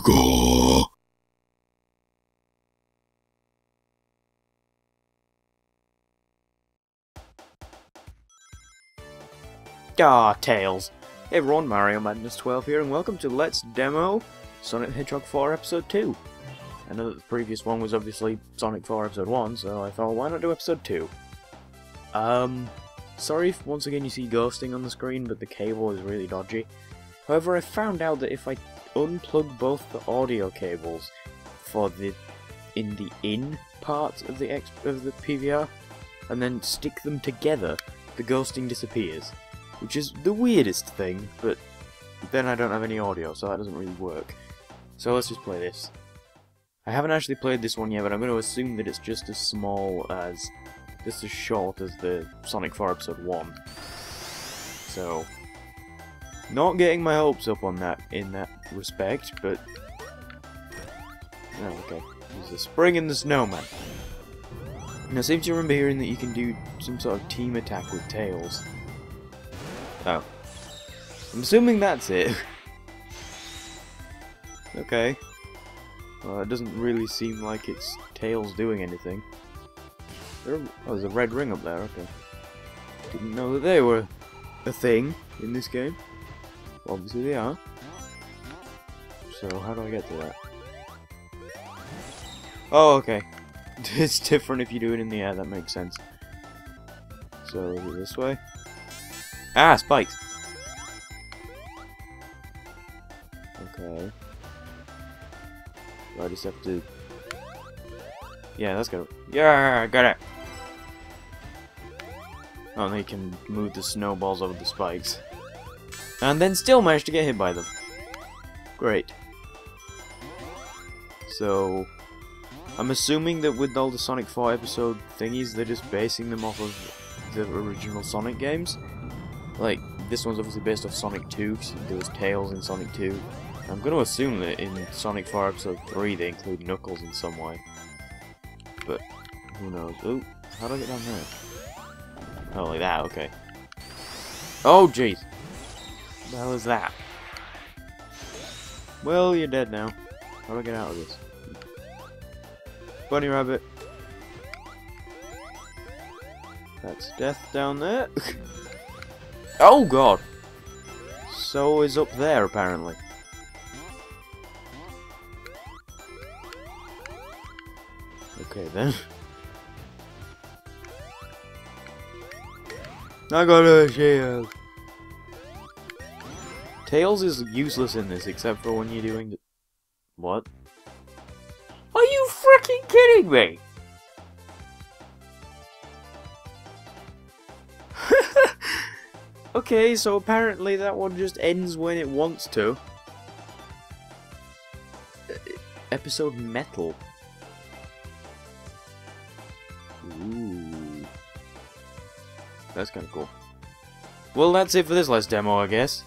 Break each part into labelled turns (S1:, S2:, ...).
S1: Sugar.
S2: Ah, Tails. Hey everyone, Mario Madness 12 here, and welcome to Let's Demo Sonic the Hedgehog 4 Episode 2. I know that the previous one was obviously Sonic 4 Episode 1, so I thought, why not do Episode 2? Um, sorry if once again you see ghosting on the screen, but the cable is really dodgy. However, I found out that if I unplug both the audio cables for the in the in part of the X of the PVR, and then stick them together, the ghosting disappears which is the weirdest thing, but then I don't have any audio, so that doesn't really work. So let's just play this. I haven't actually played this one yet, but I'm going to assume that it's just as small as, just as short as the Sonic 4 Episode 1. So, not getting my hopes up on that in that respect, but... Oh, okay. There's a spring in the snowman. Now, I seem to remember hearing that you can do some sort of team attack with Tails. Oh. I'm assuming that's it. okay. Well, it doesn't really seem like it's Tails doing anything. There, oh, there's a red ring up there, okay. Didn't know that they were a thing in this game. Obviously they are. So, how do I get to that? Oh, okay. It's different if you do it in the air, that makes sense. So, this way? Ah, spikes. Okay. I just have to... Yeah, let's go. Yeah, got it! Oh, they can move the snowballs over the spikes. And then still managed to get hit by them. Great. So... I'm assuming that with all the Sonic 4 episode thingies, they're just basing them off of the original Sonic games. Like, this one's obviously based off Sonic 2, because there was Tails in Sonic 2. I'm going to assume that in Sonic 4 Episode 3 they include Knuckles in some way. But, who knows. Oh, how do I get down there? Oh, like that, okay. Oh, jeez! The hell is that? Well, you're dead now. How do I get out of this? Bunny rabbit. That's death down there. Oh god! So is up there, apparently. Okay then. I got a shield! Tails is useless in this, except for when you're doing the... What? Are you freaking kidding me? Okay, so apparently that one just ends when it wants to. Uh, episode Metal. Ooh. That's kind of cool. Well, that's it for this last demo, I guess.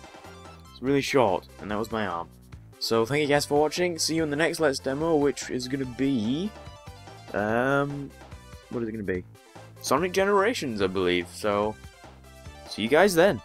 S2: Really short, and that was my arm. So, thank you guys for watching. See you in the next Let's Demo, which is going to be... Um... What is it going to be? Sonic Generations, I believe. So... See you guys then.